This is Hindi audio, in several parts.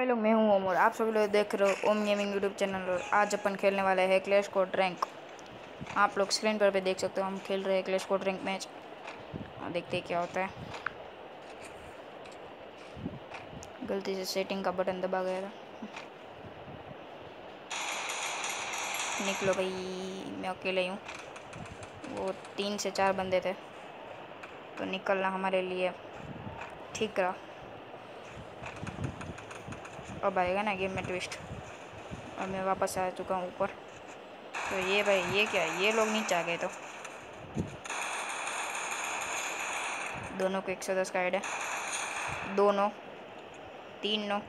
भाई लोग, मैं हूँ ओम और आप सभी लोग देख रहे हो ओम गेमिंग यूट्यूब चैनल और आज अपन खेलने वाले हैं क्लैश कोड रैंक। आप लोग स्क्रीन पर भी देख सकते हो, हम खेल रहे हैं क्लैश कोड रैंक मैच। और देखते हैं क्या होता है। गलती से सेटिंग का बटन दबा गया था। निकलो भाई, मैं अकेले ही हूँ। वो तीन से चार बंदे थे तो निकलना हमारे लिए ठीक रहा। अब आएगा ना गेम में ट्विस्ट और मैं वापस आ चुका हूँ ऊपर। तो ये भाई, ये क्या, ये लोग नीचे आ गए तो। दोनों को एक सौ दस का ऐड है। दो नो तीन नो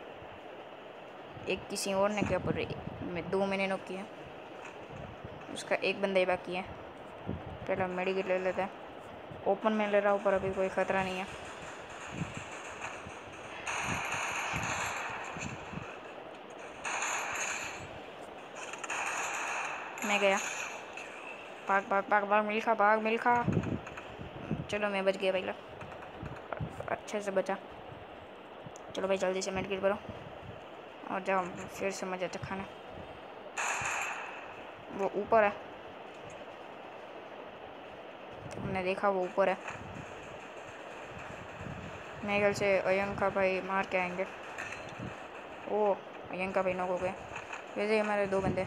एक किसी और ने क्या, पर मैं दो मैंने नो किया। उसका एक बंदा ही बाकी है। पहले मेडिकेट ले लेते हैं। ओपन में ले रहा हूँ, पर अभी कोई ख़तरा नहीं है। मैं गया। भाग भाग भाग भाग, मिल्खा भाग, मिल्खा। चलो मैं बच गया भाई अच्छे से बचा। चलो भाई, जल्दी से मेडिकेट करो। और जाओ, फिर से मज़ा खाना। वो ऊपर है। हमने देखा वो ऊपर है। मेरे ख्याल से अयंका भाई मार के आएँगे। ओ, अयंका भाई नौक हो। गए वैसे ही हमारे दो बंदे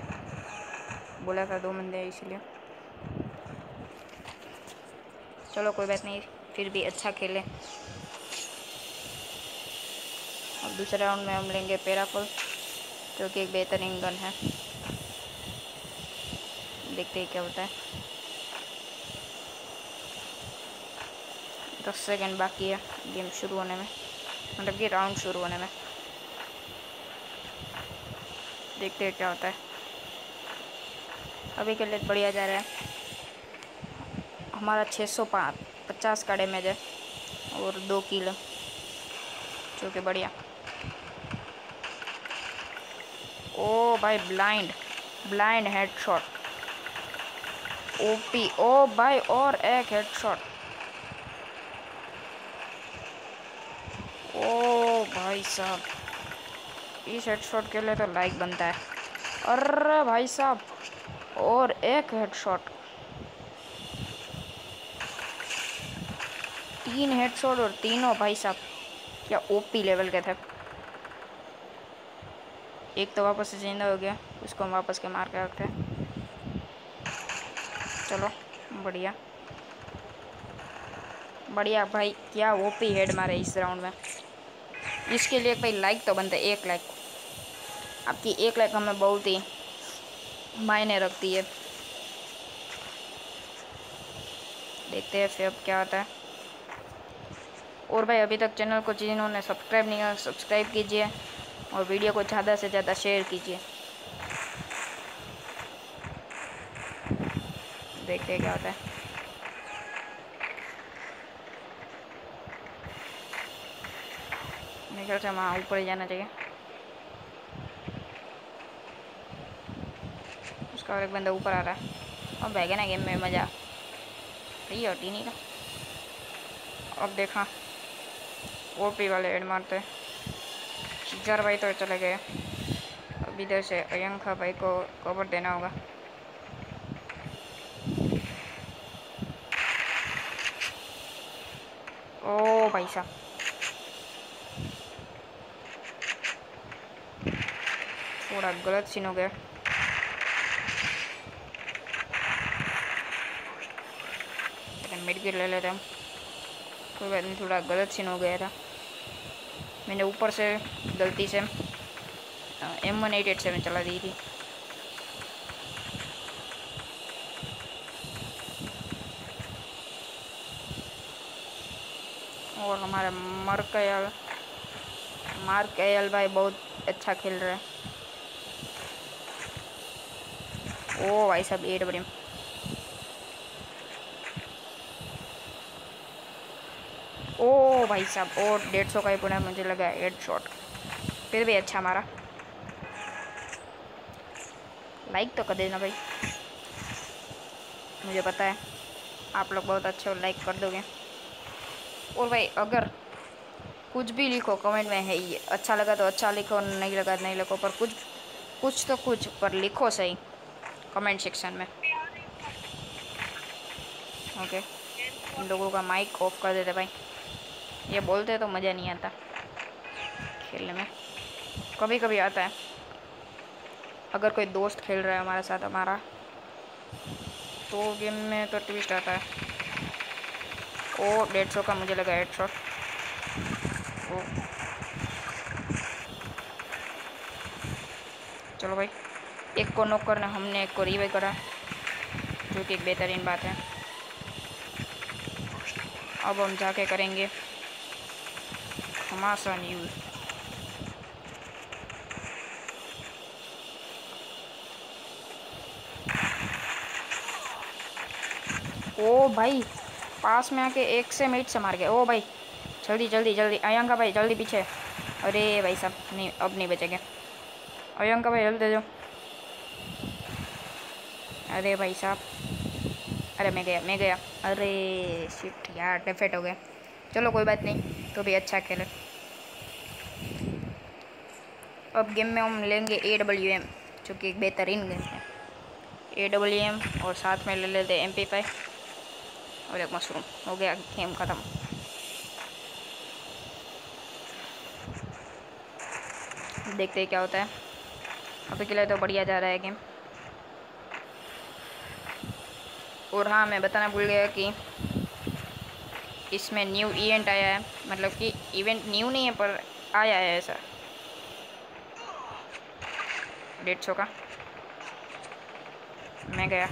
बोला था दो बंदे हैं इसलिए। चलो कोई बात नहीं, फिर भी अच्छा खेले। अब दूसरे राउंड में हम लेंगे पेराफुल, जो कि एक बेहतरीन गन है। देखते हैं क्या होता है। दस सेकेंड बाकी है गेम शुरू होने में। मतलब कि राउंड शुरू होने में। देखते हैं क्या होता है। अभी के लिए बढ़िया जा रहा है। हमारा छः सौ पाँच पचास का डैमेज है और दो किलो जो कि बढ़िया। ओ भाई ब्लाइंड ब्लाइंड हेडशॉट ओपी ओ भाई, और एक हेडशॉट ओ भाई साहब, इस हेडशॉट के लिए तो लाइक बनता है। अरे भाई साहब और एक हेडशॉट तीन हेडशॉट और तीनों भाई साहब. क्या ओपी लेवल के थे? एक तो वापस से ज़िंदा हो गया. उसको हम वापस के मार के रखते चलो, बढ़िया. बढ़िया भाई, क्या ओपी हेड मारे इस राउंड में? इसके लिए भाई लाइक तो बनते, एक लाइक आपकी एक लाइक हमें बहुत ही मायने रखती है। देखते हैं फिर अब क्या होता है। और भाई, अभी तक चैनल को जिन्होंने सब्सक्राइब नहीं किया, सब्सक्राइब कीजिए और वीडियो को ज़्यादा से ज़्यादा शेयर कीजिए। देखते हैं क्या होता है। मेरे ख्याल से वहाँ ऊपर जाना चाहिए। और एक बंदा ऊपर आ रहा है। बह गया ना गेम में, मज़ा। सही हटी नहीं था अब देखा। ओपी वाले एड मारते। चार भाई तो चले गए। अब इधर से अयंखा भाई को कवर देना होगा। ओ भाई साहब। थोड़ा गलत सीन हो गया। मेडिकेट ले लेते हम कोई बात नहीं, थोड़ा गलत सीन हो गया था। मैंने ऊपर से गलती से M one eight eight seven चला दी थी। और हमारे मरकयल मार्क एयल भाई बहुत अच्छा खेल रहे हैं। ओ भाई साहब एट बड़ी ओ भाई साहब और डेढ़ सौ का ही पुणे मुझे लगा एट शॉट फिर भी अच्छा हमारा लाइक तो कर देना भाई। मुझे पता है, आप लोग बहुत अच्छे और लाइक कर दोगे। और भाई, अगर कुछ भी लिखो कमेंट में है ये अच्छा लगा तो अच्छा लिखो, नहीं लगा तो नहीं लिखो, पर कुछ कुछ तो कुछ, पर लिखो सही कमेंट सेक्शन में। ओके इन लोगों का माइक ऑफ़ कर देते भाई। ये बोलते तो मज़ा नहीं आता। खेलने में। कभी कभी आता है। अगर कोई दोस्त खेल रहा है हमारे साथ, हमारा तो गेम में तो ट्विस्ट आता है। ओ, डेढ़ सौ का मुझे लगा हेड शॉट ओ। चलो भाई, एक को नॉक करना हमने एक को रिवाइव करा, जो कि एक बेहतरीन बात है। अब हम जाके करेंगे। हमासा न्यूज़ ओ भाई, पास में आके एक से मिनट से मार गए ओ भाई, जल्दी जल्दी जल्दी। अयंका भाई, जल्दी पीछे। अरे भाई साहब, नहीं, अब नहीं बचेंगे। अयंका भाई, जल्दी दो अरे भाई साहब, अरे मैं गया मैं गया। अरे शिट यार डिफेट हो गया। चलो, कोई बात नहीं तो भी अच्छा खेले। अब गेम में हम लेंगे ए डब्ल्यू एम जो कि एक बेहतरीन गेम है। ए डब्ल्यू एम और साथ में ले लेते एम पी फाइव और एक मशरूम, हो गया गेम ख़त्म। देखते हैं क्या होता है। अभी के लिए तो बढ़िया जा रहा है गेम। और हाँ मैं बताना भूल गया कि इसमें न्यू इवेंट आया है। मतलब कि इवेंट न्यू नहीं है, पर आया है ऐसा। डेढ़ सौ का। मैं गया।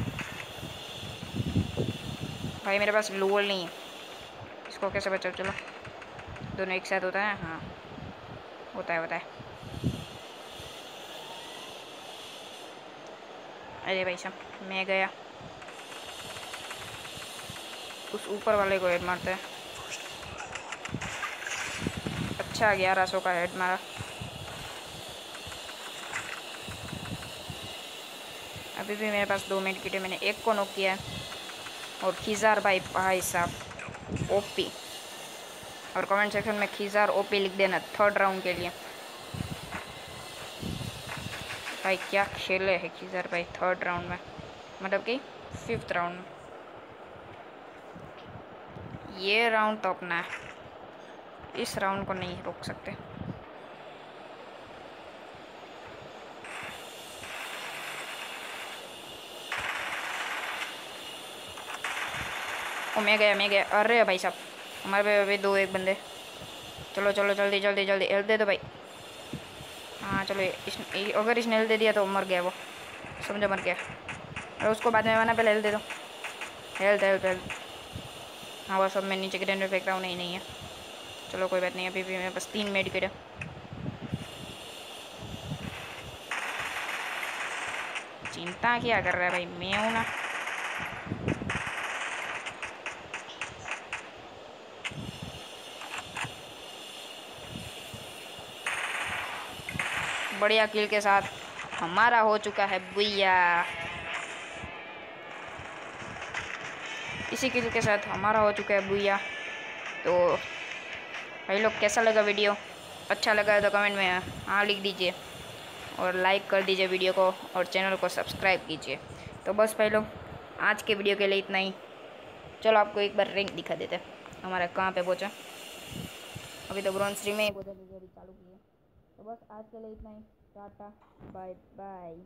भाई, मेरे पास लोल नहीं है। इसको कैसे बचाओ चलो। दोनों एक साथ होता है हाँ। होता है होता है। अरे भाई साहब, मैं गया। उस ऊपर वाले को हेड मारता है। अच्छा ग्यारह सौ का हेड मारा। अभी भी मेरे पास दो मिनट की मैंने एक को नोक किया और खिजार भाई भाई साहब ओपी और कमेंट सेक्शन में खिजार ओपी लिख देना थर्ड राउंड के लिए। भाई क्या खेले है खिजार भाई थर्ड राउंड में? मतलब कि फिफ्थ राउंड में। ये राउंड तो अपना है। इस राउंड को नहीं रोक सकते। ओ मैं गया मैं गया अरे भाई साहब हमारे पे अभी दो एक बंदे चलो चलो जल्दी जल्दी जल्दी हेल्थ दे दो भाई हाँ चलो इस अगर इसने हेल्थ दे दिया तो मर गया वो समझो मर गया और उसको बाद में माना पहले हेल्थ दे दो हेल्थ हेल्थ हेल्थ हाँ बस अब मैं नीचे ग्रेंड में फेंक रहा हूँ नहीं नहीं है चलो कोई बात नहीं अभी भी मेरे बस तीन मेडिकेट है चिंता क्या कर रहा है भाई मैं हूँ ना बढ़िया किल के साथ हमारा हो चुका है बुया इसी किल के साथ हमारा हो चुका है बुया तो भाई लोग, कैसा लगा वीडियो? अच्छा लगा तो कमेंट में हाँ लिख दीजिए। और लाइक कर दीजिए वीडियो को और चैनल को सब्सक्राइब कीजिए। तो बस भाई लोग, आज के वीडियो के लिए इतना ही। चलो आपको एक बार रिंग दिखा देते हमारा कहाँ पे पहुँचा? अभी तो ब्रॉन्ज में ही पहुँचा चालू किया। तो बस आज के लिए इतना ही। Tata bye bye